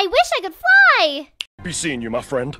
I wish I could fly! Be seeing you, my friend.